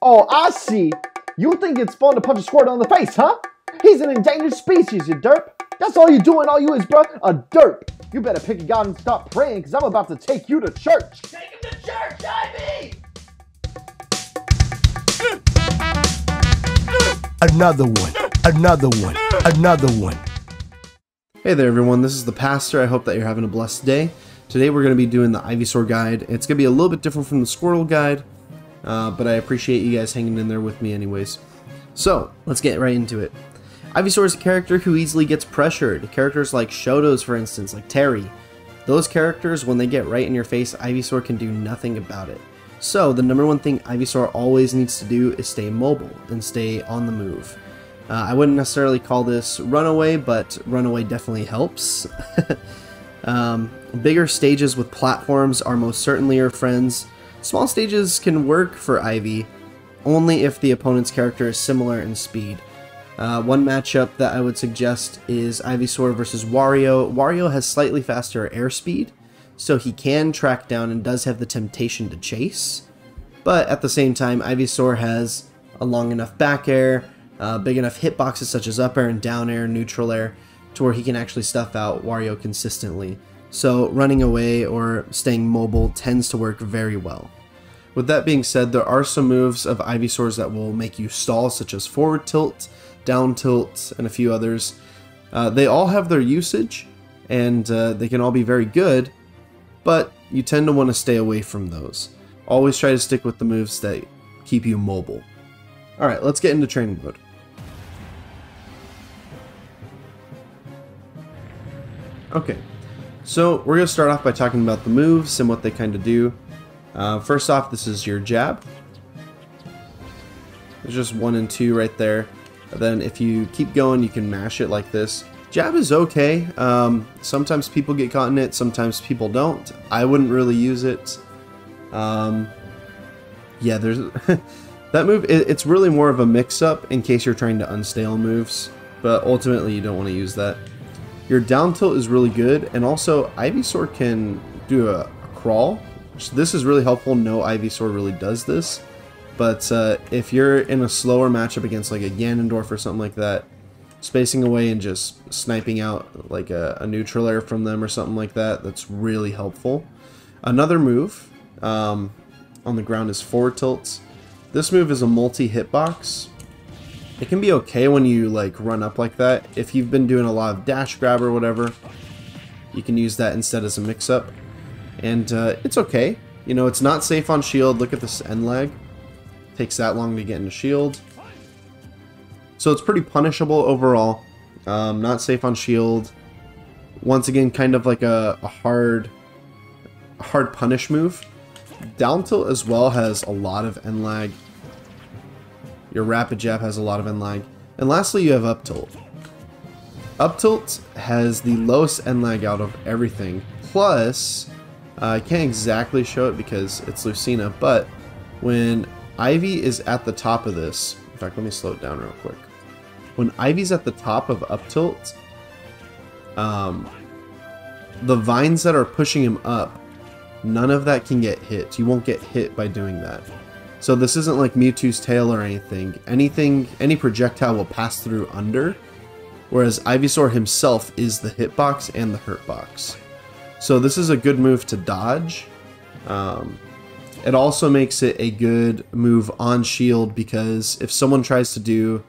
Oh, I see. You think it's fun to punch a squirtle on the face, huh? He's an endangered species, you derp. That's all you're doing, all you is, bro, a derp. You better pick a god and stop praying, because I'm about to take you to church. Take him to church, Ivy! Another one. Another one. Another one. Hey there everyone, this is the Pastor. I hope that you're having a blessed day. Today we're going to be doing the Ivysaur guide. It's going to be a little bit different from the Squirtle guide, uh, but I appreciate you guys hanging in there with me anyways. So, let's get right into it. Ivysaur is a character who easily gets pressured. Characters like Shotos, for instance, like Terry. Those characters, when they get right in your face, Ivysaur can do nothing about it. So, the number one thing Ivysaur always needs to do is stay mobile and stay on the move. Uh, I wouldn't necessarily call this runaway, but runaway definitely helps. um, bigger stages with platforms are most certainly your friends. Small stages can work for Ivy, only if the opponent's character is similar in speed. Uh, one matchup that I would suggest is Ivysaur versus Wario. Wario has slightly faster airspeed, so he can track down and does have the temptation to chase. But at the same time, Ivysaur has a long enough back air, uh, big enough hitboxes such as up air and down air, neutral air, to where he can actually stuff out Wario consistently. So running away or staying mobile tends to work very well. With that being said, there are some moves of Ivysaur's that will make you stall, such as forward tilt, down tilt, and a few others. Uh, they all have their usage, and uh, they can all be very good, but you tend to want to stay away from those. Always try to stick with the moves that keep you mobile. Alright, let's get into training mode. Okay, so we're going to start off by talking about the moves and what they kind of do. Uh, first off, this is your jab. There's just one and two right there. And then if you keep going, you can mash it like this. Jab is okay. Um, sometimes people get caught in it, sometimes people don't. I wouldn't really use it. Um, yeah, there's that move. It, it's really more of a mix-up in case you're trying to unstale moves, but ultimately you don't want to use that. Your down tilt is really good, and also Ivysaur can do a, a crawl. This is really helpful. No Ivysaur really does this, but uh, if you're in a slower matchup against like a Ganondorf or something like that, spacing away and just sniping out like a, a neutral air from them or something like that, that's really helpful. Another move um, on the ground is forward tilts. This move is a multi-hitbox, it can be okay when you like run up like that. If you've been doing a lot of dash grab or whatever, you can use that instead as a mix-up. And uh, it's okay. You know, it's not safe on shield. Look at this end lag. Takes that long to get into shield. So it's pretty punishable overall. Um, not safe on shield. Once again, kind of like a, a hard, hard punish move. Down tilt as well has a lot of end lag your rapid jab has a lot of end lag. And lastly, you have up tilt. Up tilt has the lowest end lag out of everything. Plus, uh, I can't exactly show it because it's Lucina, but when Ivy is at the top of this, in fact, let me slow it down real quick. When Ivy's at the top of up tilt, um, the vines that are pushing him up, none of that can get hit. You won't get hit by doing that. So this isn't like Mewtwo's tail or anything. Anything, any projectile will pass through under, whereas Ivysaur himself is the hitbox and the hurtbox. So this is a good move to dodge. Um, it also makes it a good move on shield because if someone tries to do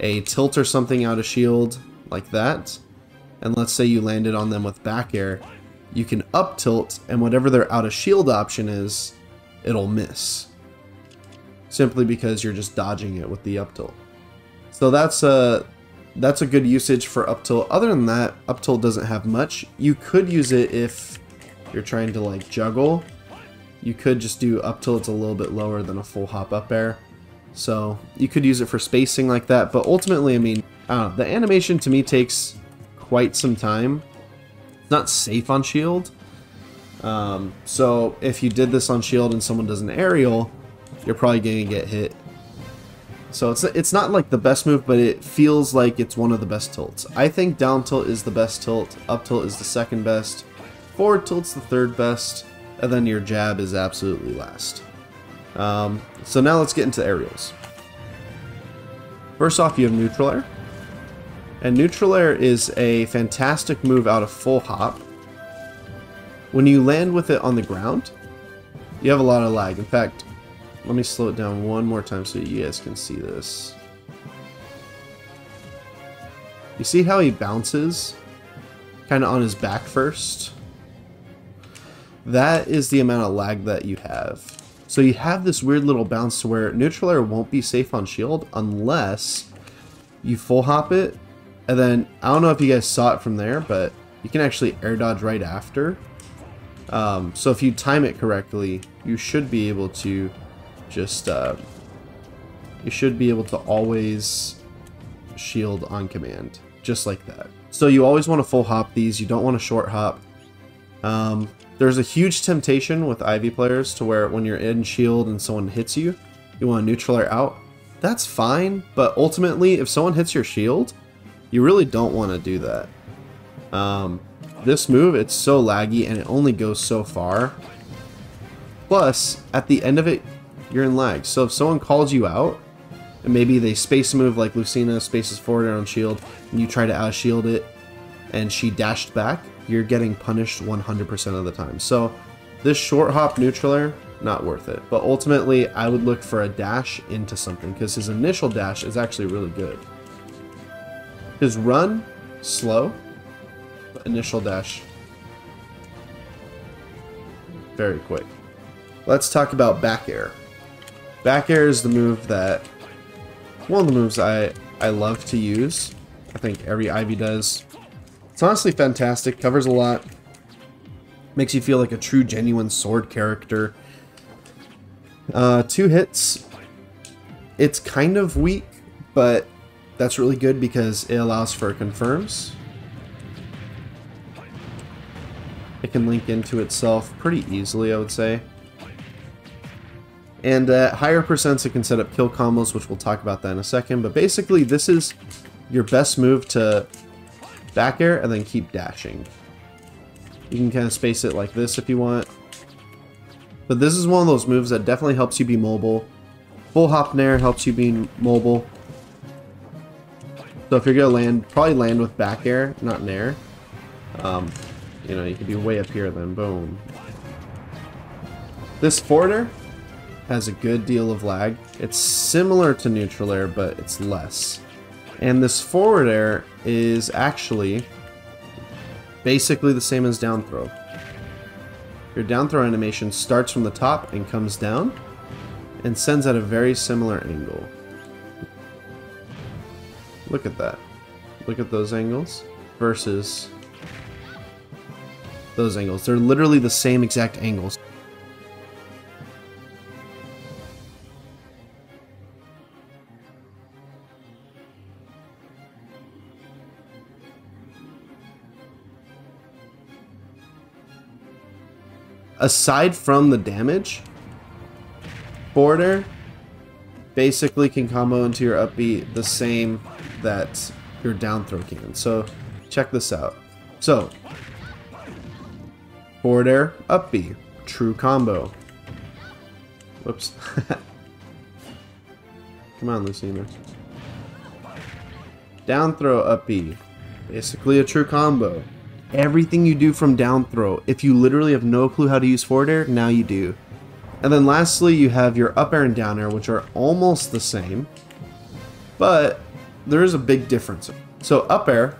a tilt or something out of shield like that, and let's say you landed on them with back air, you can up tilt and whatever their out of shield option is, it'll miss simply because you're just dodging it with the up tilt. So that's a that's a good usage for up tilt. Other than that, up tilt doesn't have much. You could use it if you're trying to like juggle. You could just do up tilt It's a little bit lower than a full hop up air. So you could use it for spacing like that, but ultimately, I mean, I know, the animation to me takes quite some time. It's not safe on shield. Um, so if you did this on shield and someone does an aerial, you're probably going to get hit. So it's it's not like the best move, but it feels like it's one of the best tilts. I think down tilt is the best tilt, up tilt is the second best, forward tilt's the third best, and then your jab is absolutely last. Um, so now let's get into aerials. First off, you have neutral air. And neutral air is a fantastic move out of full hop. When you land with it on the ground, you have a lot of lag. In fact, let me slow it down one more time so you guys can see this. You see how he bounces? Kind of on his back first? That is the amount of lag that you have. So you have this weird little bounce to where neutral air won't be safe on shield unless you full hop it. And then, I don't know if you guys saw it from there, but you can actually air dodge right after. Um, so if you time it correctly, you should be able to just, uh, you should be able to always shield on command, just like that. So you always want to full hop these, you don't want to short hop. Um, there's a huge temptation with Ivy players to where when you're in shield and someone hits you, you want to neutral air out. That's fine, but ultimately, if someone hits your shield, you really don't want to do that. Um, this move, it's so laggy and it only goes so far. Plus, at the end of it, you're in lag. So if someone calls you out, and maybe they space move like Lucina spaces forward on shield, and you try to out shield it, and she dashed back, you're getting punished 100% of the time. So this short hop neutral air, not worth it. But ultimately, I would look for a dash into something, because his initial dash is actually really good. His run, slow, initial dash, very quick. Let's talk about back air. Back air is the move that, one of the moves I, I love to use. I think every Ivy does. It's honestly fantastic, covers a lot, makes you feel like a true genuine sword character. Uh, two hits, it's kind of weak, but that's really good because it allows for confirms. It can link into itself pretty easily, I would say. And at higher percents, it can set up kill combos, which we'll talk about that in a second. But basically, this is your best move to back air and then keep dashing. You can kind of space it like this if you want. But this is one of those moves that definitely helps you be mobile. Full hop nair helps you be mobile. So if you're gonna land, probably land with back air, not nair. Um, you know, you could be way up here then boom. This forward air has a good deal of lag. It's similar to neutral air, but it's less. And this forward air is actually basically the same as down throw. Your down throw animation starts from the top and comes down and sends at a very similar angle. Look at that. Look at those angles versus those angles. They're literally the same exact angles. Aside from the damage, Border basically can combo into your up B the same that your down throw can. So check this out. So forward air, up B, true combo. Whoops. Come on, Lucina. Down throw, up B. Basically a true combo. Everything you do from down throw, if you literally have no clue how to use forward air, now you do. And then lastly, you have your up air and down air, which are almost the same, but there is a big difference. So up air,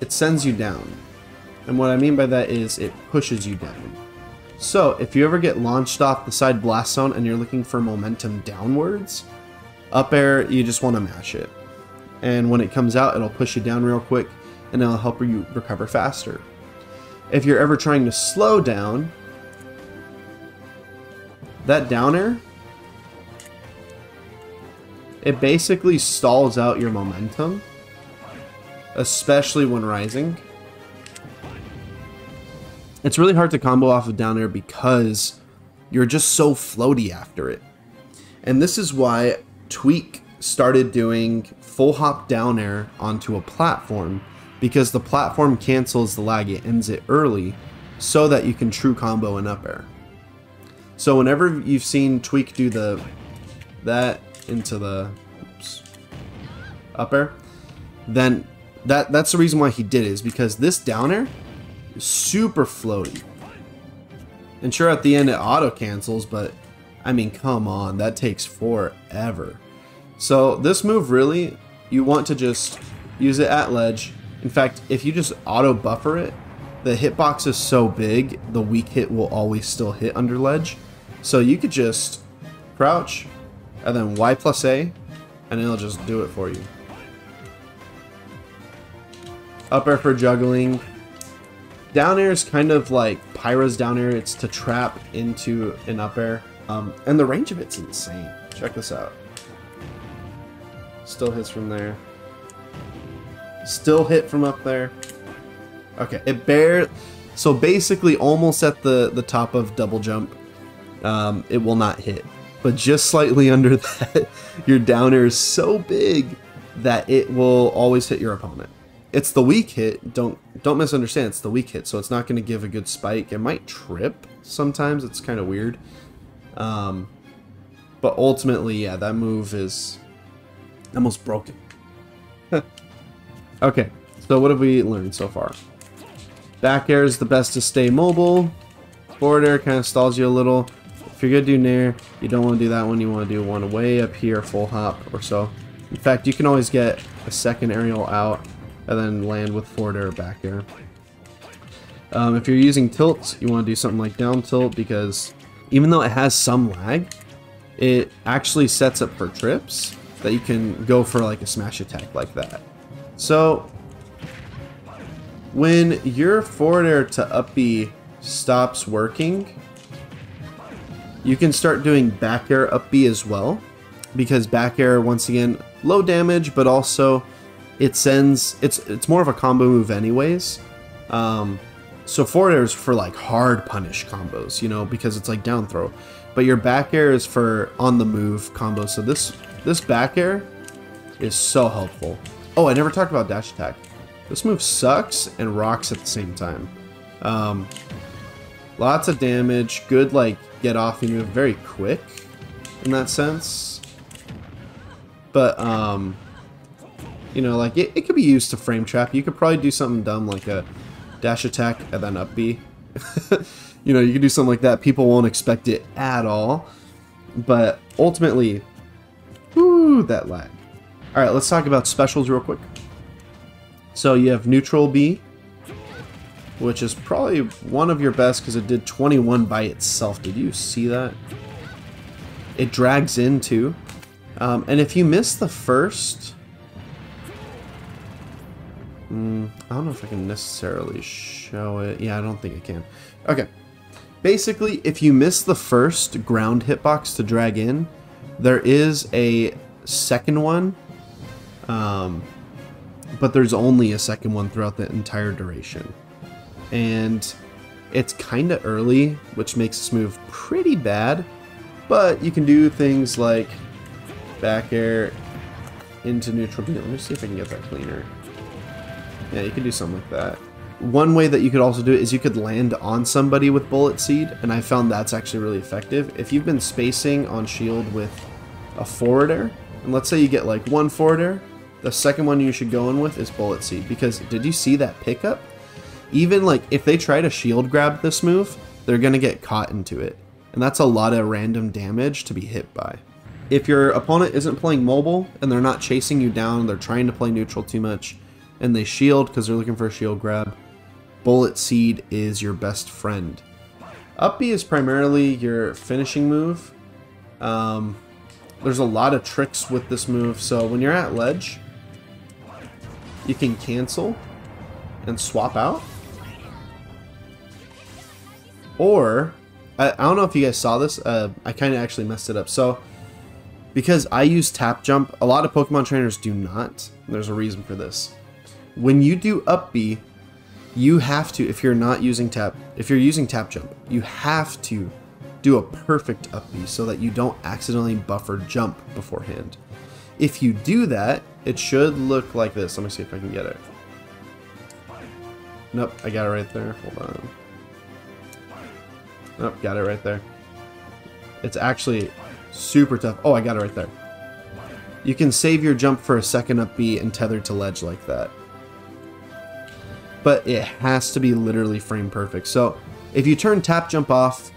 it sends you down. And what I mean by that is it pushes you down. So if you ever get launched off the side blast zone and you're looking for momentum downwards, up air, you just want to mash it. And when it comes out, it'll push you down real quick and it'll help you recover faster. If you're ever trying to slow down, that down air, it basically stalls out your momentum, especially when rising. It's really hard to combo off of down air because you're just so floaty after it. And this is why Tweek started doing full hop down air onto a platform because the platform cancels the lag, it ends it early so that you can true combo an up air. So whenever you've seen Tweek do the that into the oops, up air, then that that's the reason why he did it, is because this down air is super floaty. And sure, at the end it auto cancels, but I mean, come on, that takes forever. So this move really, you want to just use it at ledge. In fact, if you just auto buffer it, the hitbox is so big, the weak hit will always still hit under ledge. So you could just crouch, and then Y plus A, and it'll just do it for you. Up air for juggling. Down air is kind of like Pyra's down air. It's to trap into an up air. Um, and the range of it's insane. Check this out. Still hits from there. Still hit from up there. Okay, it bare. So basically, almost at the the top of double jump, um, it will not hit. But just slightly under that, your down air is so big that it will always hit your opponent. It's the weak hit. Don't don't misunderstand. It's the weak hit, so it's not going to give a good spike. It might trip sometimes. It's kind of weird. Um, but ultimately, yeah, that move is almost broken. okay, so what have we learned so far? Back air is the best to stay mobile. Forward air kind of stalls you a little. If you're gonna do nair, you don't want to do that one. You want to do one way up here, full hop or so. In fact, you can always get a second aerial out and then land with forward air back air. Um, if you're using tilts, you want to do something like down tilt because even though it has some lag, it actually sets up for trips that you can go for like a smash attack like that. So when your forward air to up B stops working, you can start doing back air up B as well because back air once again low damage but also it sends it's it's more of a combo move anyways. Um, so forward air is for like hard punish combos, you know, because it's like down throw. But your back air is for on the move combos. So this this back air is so helpful. Oh, I never talked about dash attack. This move sucks and rocks at the same time. Um, lots of damage, good like get off you move, very quick in that sense. But um, you know, like it, it could be used to frame trap. You could probably do something dumb like a dash attack and then up B. you know, you could do something like that. People won't expect it at all. But ultimately, whoo, that lag. All right, let's talk about specials real quick. So you have neutral B, which is probably one of your best because it did 21 by itself. Did you see that? It drags in too. Um, and if you miss the first, Mm, I don't know if I can necessarily show it. Yeah, I don't think I can. Okay. Basically, if you miss the first ground hitbox to drag in, there is a second one, um, but there's only a second one throughout the entire duration. And it's kind of early, which makes this move pretty bad, but you can do things like back air into neutral. Let me see if I can get that cleaner. Yeah, you can do something like that. One way that you could also do it is you could land on somebody with Bullet Seed, and I found that's actually really effective. If you've been spacing on shield with a forward air, and let's say you get like one forward air, the second one you should go in with is Bullet Seed, because did you see that pickup? Even like if they try to shield grab this move, they're gonna get caught into it. And that's a lot of random damage to be hit by. If your opponent isn't playing mobile and they're not chasing you down, they're trying to play neutral too much, and they shield because they're looking for a shield grab. Bullet Seed is your best friend. Up B is primarily your finishing move. Um, there's a lot of tricks with this move, so when you're at ledge, you can cancel and swap out. Or, I, I don't know if you guys saw this, uh, I kind of actually messed it up. So, because I use tap jump, a lot of Pokemon trainers do not. There's a reason for this when you do up B, you have to, if you're not using tap, if you're using tap jump, you have to do a perfect up B so that you don't accidentally buffer jump beforehand. If you do that, it should look like this. Let me see if I can get it. Nope, I got it right there. Hold on. Nope, got it right there. It's actually super tough. Oh, I got it right there. You can save your jump for a second up B and tether to ledge like that. But it has to be literally frame perfect. So if you turn tap jump off,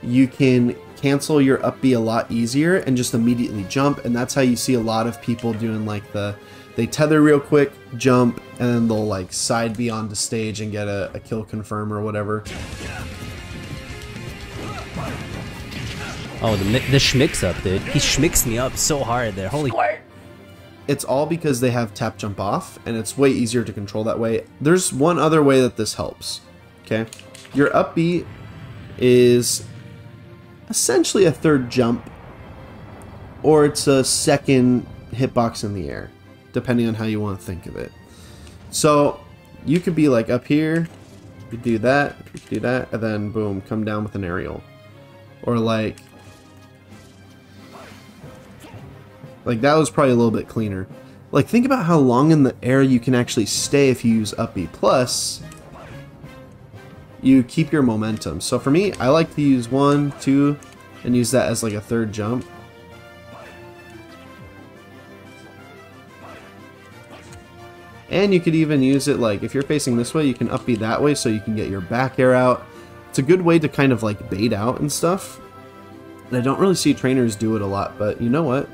you can cancel your up B a lot easier and just immediately jump. And that's how you see a lot of people doing like the, they tether real quick, jump, and then they'll like side B onto stage and get a, a kill confirm or whatever. Oh, the the schmicks up, dude. He schmicks me up so hard there. Holy. It's all because they have tap jump off, and it's way easier to control that way. There's one other way that this helps. Okay, your up B is essentially a third jump, or it's a second hitbox in the air, depending on how you want to think of it. So you could be like up here, you do that, you do that, and then boom, come down with an aerial, or like Like that was probably a little bit cleaner. Like think about how long in the air you can actually stay if you use up B plus. You keep your momentum. So for me, I like to use one, two, and use that as like a third jump. And you could even use it like if you're facing this way, you can up B that way so you can get your back air out. It's a good way to kind of like bait out and stuff. And I don't really see trainers do it a lot, but you know what?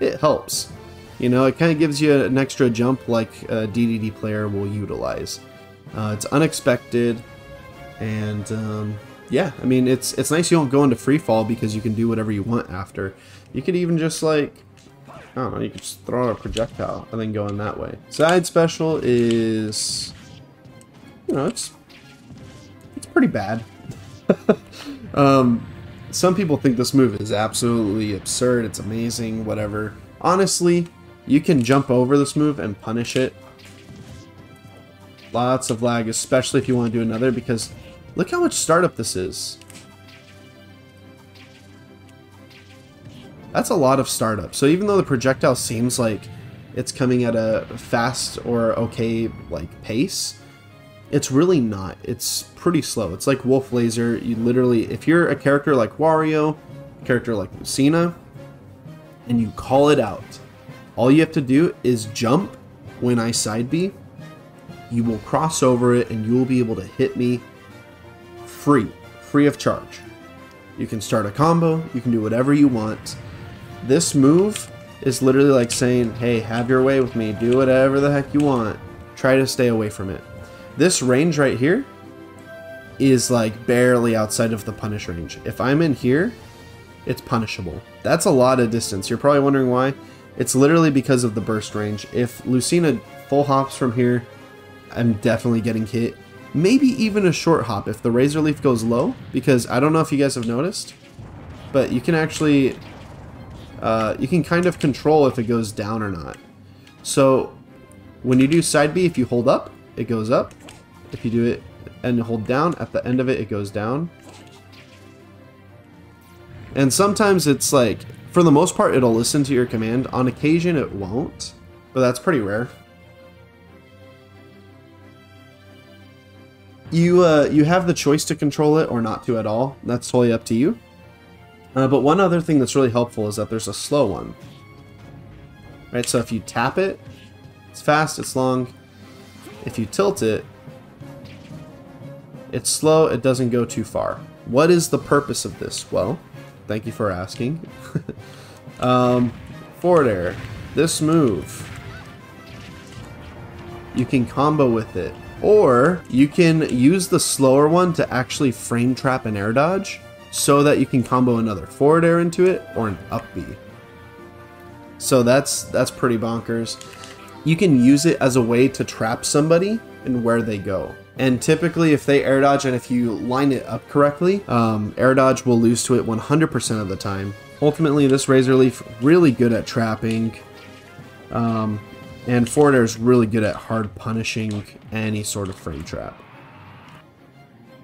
it helps. You know, it kind of gives you an extra jump like a DDD player will utilize. Uh, it's unexpected, and um, yeah, I mean, it's it's nice you don't go into free fall because you can do whatever you want after. You could even just like, I don't know, you could just throw out a projectile and then go in that way. Side special is, you know, it's it's pretty bad. um, some people think this move is absolutely absurd, it's amazing, whatever. Honestly, you can jump over this move and punish it. Lots of lag, especially if you want to do another, because look how much startup this is. That's a lot of startup. So even though the projectile seems like it's coming at a fast or okay like pace, it's really not. It's pretty slow. It's like Wolf Laser. You literally, if you're a character like Wario, character like Lucina, and you call it out, all you have to do is jump when I side B. You will cross over it and you will be able to hit me free, free of charge. You can start a combo, you can do whatever you want. This move is literally like saying, hey, have your way with me, do whatever the heck you want. Try to stay away from it. This range right here is like barely outside of the punish range. If I'm in here, it's punishable. That's a lot of distance. You're probably wondering why. It's literally because of the burst range. If Lucina full hops from here, I'm definitely getting hit. Maybe even a short hop if the Razor Leaf goes low, because I don't know if you guys have noticed, but you can actually, uh, you can kind of control if it goes down or not. So when you do side B, if you hold up, it goes up. If you do it and hold down, at the end of it, it goes down. And sometimes it's like, for the most part, it'll listen to your command. On occasion, it won't, but that's pretty rare. You, uh, you have the choice to control it or not to at all. That's totally up to you. Uh, but one other thing that's really helpful is that there's a slow one. Right, so if you tap it, it's fast, it's long. If you tilt it, it's slow, it doesn't go too far. What is the purpose of this? Well, thank you for asking. um, forward air. This move, you can combo with it. Or you can use the slower one to actually frame trap an air dodge so that you can combo another forward air into it or an up B. So that's that's pretty bonkers. You can use it as a way to trap somebody and where they go. And typically, if they air dodge and if you line it up correctly, um, air dodge will lose to it 100% of the time. Ultimately, this Razor Leaf really good at trapping, um, and forward air is really good at hard punishing any sort of frame trap.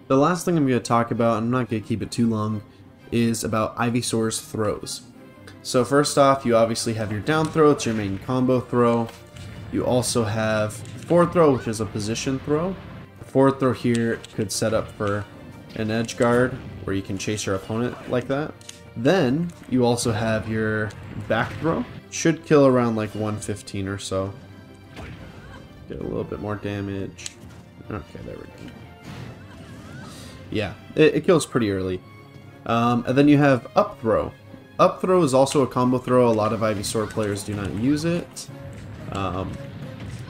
The last thing I'm going to talk about, and I'm not going to keep it too long, is about Ivysaur's throws. So first off, you obviously have your down throw, it's your main combo throw. You also have forward throw, which is a position throw. The forward throw here could set up for an edge guard, where you can chase your opponent like that. Then you also have your back throw. Should kill around like 115 or so. Get a little bit more damage. Okay, there we go. Yeah, it, it kills pretty early. Um, and then you have up throw. Up throw is also a combo throw. A lot of Ivysaur players do not use it. Um,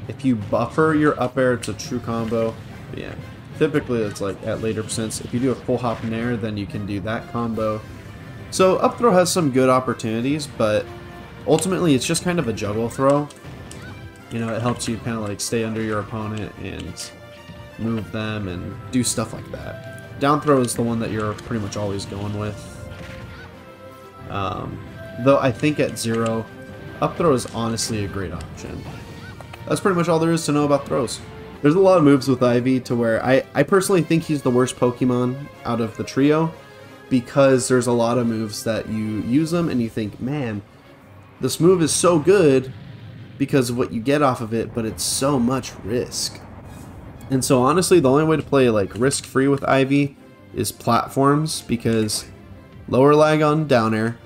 if you buffer your up air, it's a true combo. But yeah, typically it's like at later percents. If you do a full hop nair, then you can do that combo. So up throw has some good opportunities, but ultimately it's just kind of a juggle throw. You know, it helps you kind of like stay under your opponent and move them and do stuff like that. Down throw is the one that you're pretty much always going with. Um, though I think at zero, up throw is honestly a great option. That's pretty much all there is to know about throws. There's a lot of moves with Ivy to where I, I personally think he's the worst Pokemon out of the trio because there's a lot of moves that you use them and you think, man, this move is so good because of what you get off of it, but it's so much risk. And so honestly, the only way to play like risk-free with Ivy is platforms because lower lag on down air,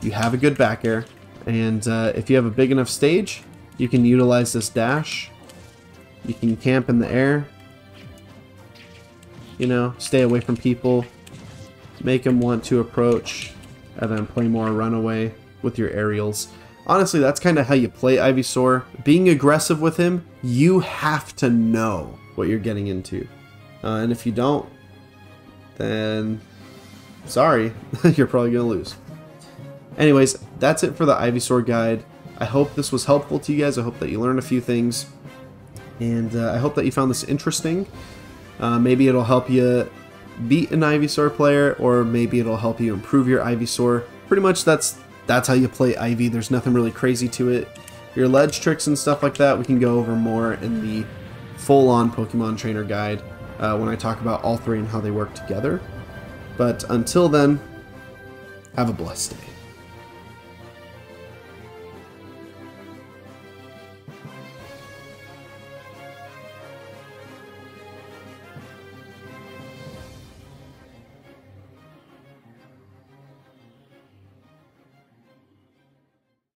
you have a good back air, and uh, if you have a big enough stage, you can utilize this dash. You can camp in the air. You know, stay away from people. Make them want to approach. And then play more runaway with your aerials. Honestly, that's kind of how you play Ivysaur. Being aggressive with him, you have to know what you're getting into. Uh, and if you don't, then sorry, you're probably going to lose. Anyways, that's it for the Ivysaur guide. I hope this was helpful to you guys. I hope that you learned a few things. And uh, I hope that you found this interesting. Uh, maybe it'll help you beat an Ivysaur player, or maybe it'll help you improve your Ivysaur. Pretty much that's that's how you play Ivy. There's nothing really crazy to it. Your ledge tricks and stuff like that, we can go over more in the full-on Pokemon Trainer Guide uh, when I talk about all three and how they work together. But until then, have a blessed day.